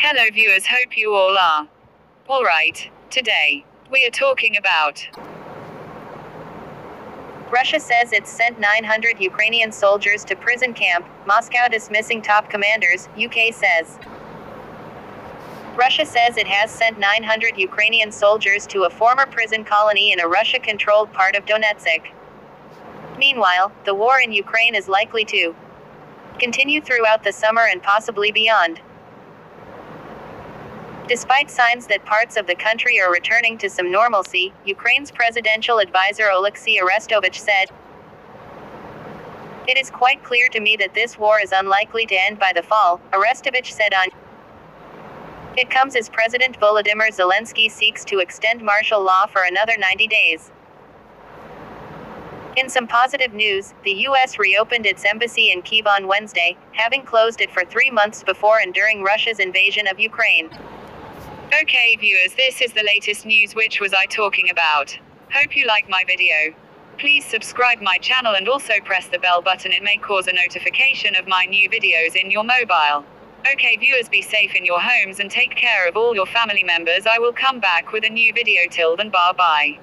Hello, viewers, hope you all are. Alright, today, we are talking about Russia says it's sent 900 Ukrainian soldiers to prison camp, Moscow dismissing top commanders, UK says. Russia says it has sent 900 Ukrainian soldiers to a former prison colony in a Russia controlled part of Donetsk. Meanwhile, the war in Ukraine is likely to continue throughout the summer and possibly beyond. Despite signs that parts of the country are returning to some normalcy, Ukraine's presidential advisor Oleksiy Arestovich said, It is quite clear to me that this war is unlikely to end by the fall, Arestovich said on It comes as President Volodymyr Zelensky seeks to extend martial law for another 90 days. In some positive news, the U.S. reopened its embassy in Kiev on Wednesday, having closed it for three months before and during Russia's invasion of Ukraine. Okay, viewers, this is the latest news which was I talking about. Hope you like my video. Please subscribe my channel and also press the bell button. It may cause a notification of my new videos in your mobile. Okay, viewers, be safe in your homes and take care of all your family members. I will come back with a new video till then. Bye bye.